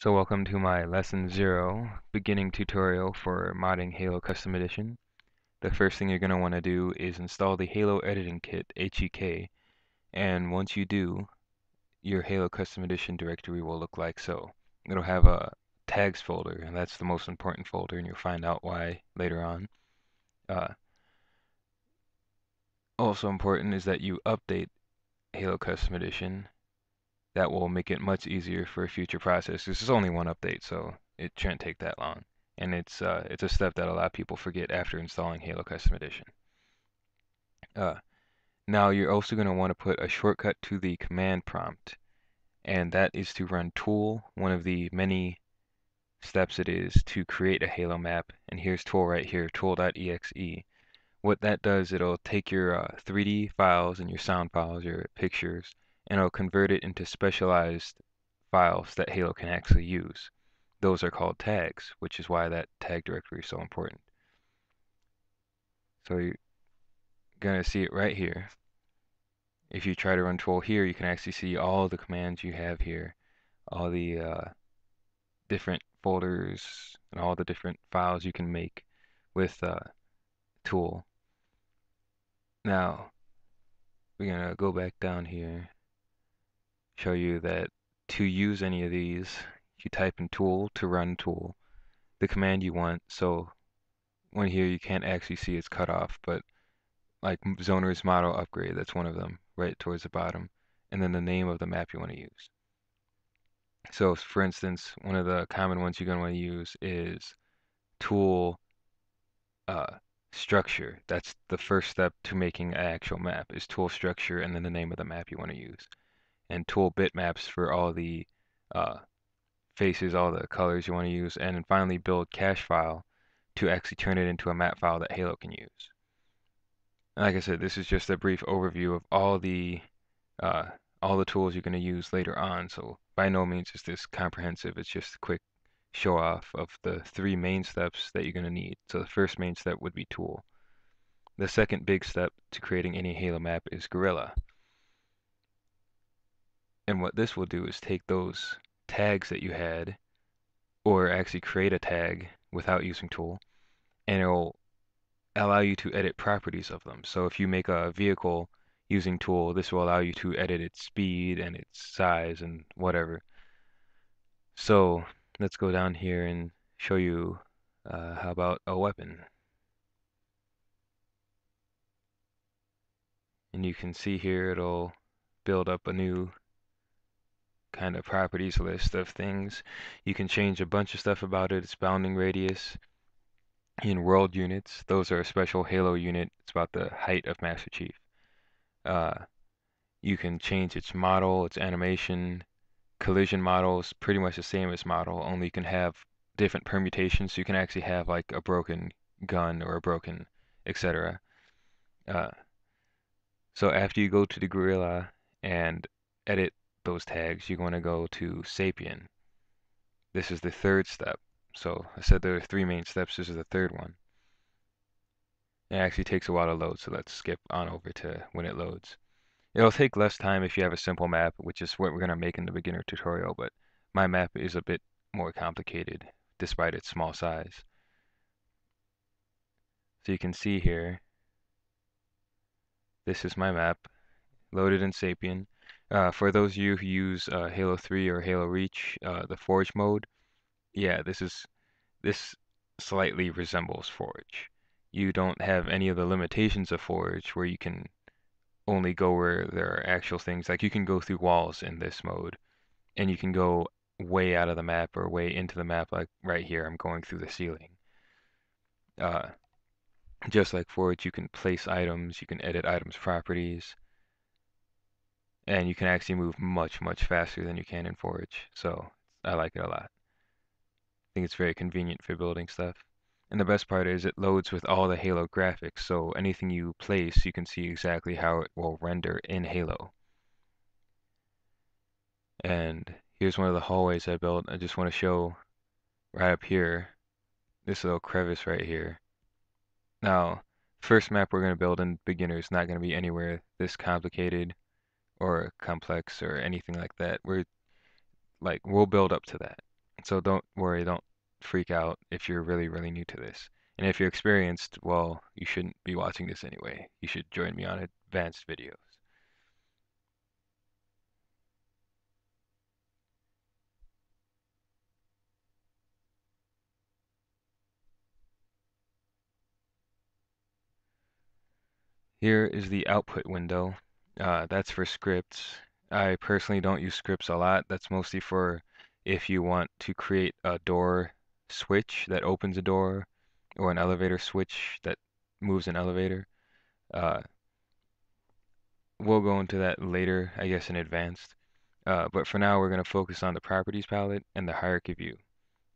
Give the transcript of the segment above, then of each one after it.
So welcome to my lesson zero beginning tutorial for modding Halo Custom Edition. The first thing you're going to want to do is install the Halo Editing Kit, HEK, and once you do, your Halo Custom Edition directory will look like so. It'll have a tags folder, and that's the most important folder, and you'll find out why later on. Uh, also important is that you update Halo Custom Edition that will make it much easier for a future process. This is only one update, so it shouldn't take that long. And it's uh, it's a step that a lot of people forget after installing Halo Custom Edition. Uh, now you're also going to want to put a shortcut to the command prompt, and that is to run tool, one of the many steps it is to create a Halo map. And here's tool right here, tool.exe. What that does, it'll take your uh, 3D files and your sound files, your pictures, and it'll convert it into specialized files that Halo can actually use. Those are called tags, which is why that tag directory is so important. So you're going to see it right here. If you try to run tool here, you can actually see all the commands you have here, all the uh, different folders and all the different files you can make with uh, tool. Now, we're going to go back down here show you that to use any of these, you type in tool to run tool, the command you want. So one here you can't actually see it's cut off, but like Zoner's model upgrade, that's one of them right towards the bottom. And then the name of the map you want to use. So for instance, one of the common ones you're going to want to use is tool uh, structure. That's the first step to making an actual map is tool structure and then the name of the map you want to use and tool bitmaps for all the uh, faces, all the colors you want to use, and then finally build cache file to actually turn it into a map file that Halo can use. And like I said, this is just a brief overview of all the uh, all the tools you're going to use later on. So by no means is this comprehensive. It's just a quick show off of the three main steps that you're going to need. So the first main step would be tool. The second big step to creating any Halo map is Guerilla. And what this will do is take those tags that you had, or actually create a tag without using tool, and it'll allow you to edit properties of them. So if you make a vehicle using tool, this will allow you to edit its speed and its size and whatever. So let's go down here and show you uh, how about a weapon. And you can see here it'll build up a new kind of properties list of things. You can change a bunch of stuff about it. Its bounding radius in world units. Those are a special Halo unit. It's about the height of Master Chief. Uh, you can change its model, its animation, collision models, pretty much the same as model, only you can have different permutations. So you can actually have like a broken gun or a broken, etc. Uh, so after you go to the Guerilla and edit those tags, you're going to go to Sapien. This is the third step. So I said there are three main steps. This is the third one. It actually takes a while to load, so let's skip on over to when it loads. It'll take less time if you have a simple map, which is what we're going to make in the beginner tutorial, but my map is a bit more complicated despite its small size. So you can see here, this is my map, loaded in Sapien. Uh, for those of you who use uh, Halo 3 or Halo Reach, uh, the Forge mode, yeah, this is this slightly resembles Forge. You don't have any of the limitations of Forge where you can only go where there are actual things. Like you can go through walls in this mode, and you can go way out of the map or way into the map. Like right here, I'm going through the ceiling. Uh, just like Forge, you can place items, you can edit items properties and you can actually move much, much faster than you can in Forge. So I like it a lot. I think it's very convenient for building stuff. And the best part is it loads with all the Halo graphics, so anything you place, you can see exactly how it will render in Halo. And here's one of the hallways I built. I just want to show right up here, this little crevice right here. Now, first map we're going to build in beginner is not going to be anywhere this complicated or complex or anything like that. We're like we'll build up to that. So don't worry, don't freak out if you're really, really new to this. And if you're experienced, well, you shouldn't be watching this anyway. You should join me on advanced videos. Here is the output window. Uh, that's for scripts. I personally don't use scripts a lot. That's mostly for if you want to create a door switch that opens a door or an elevator switch that moves an elevator. Uh, we'll go into that later, I guess, in advanced. Uh, but for now, we're going to focus on the properties palette and the hierarchy view.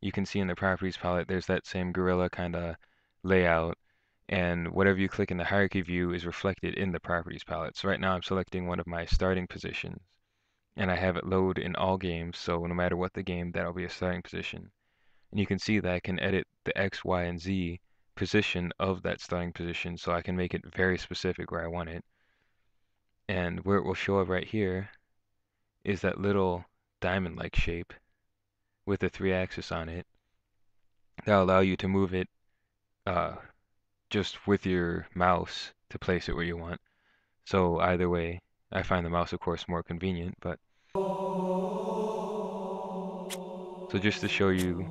You can see in the properties palette, there's that same Guerilla kind of layout and whatever you click in the hierarchy view is reflected in the properties palette. So right now I'm selecting one of my starting positions and I have it load in all games so no matter what the game that'll be a starting position. And you can see that I can edit the X, Y, and Z position of that starting position so I can make it very specific where I want it. And where it will show up right here is that little diamond-like shape with the three axis on it. That'll allow you to move it uh, just with your mouse to place it where you want. So either way, I find the mouse, of course, more convenient, but so just to show you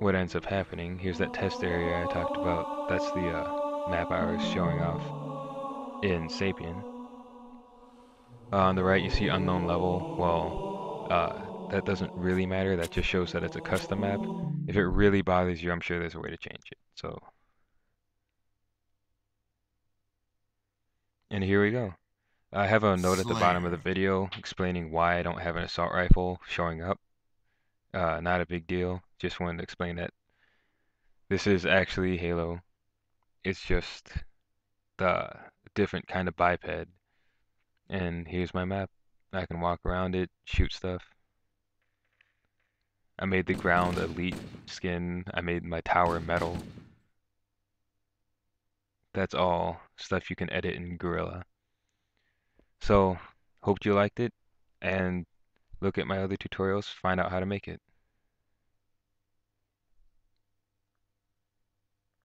what ends up happening, here's that test area I talked about. That's the uh, map I was showing off in Sapien. Uh, on the right, you see unknown level. Well, uh, that doesn't really matter. That just shows that it's a custom map. If it really bothers you, I'm sure there's a way to change it. So And here we go. I have a note at the bottom of the video explaining why I don't have an assault rifle showing up. Uh, not a big deal. Just wanted to explain that this is actually Halo. It's just the different kind of biped. And here's my map. I can walk around it, shoot stuff. I made the ground elite skin. I made my tower metal. That's all stuff you can edit in Guerilla. So, hope you liked it, and look at my other tutorials, find out how to make it.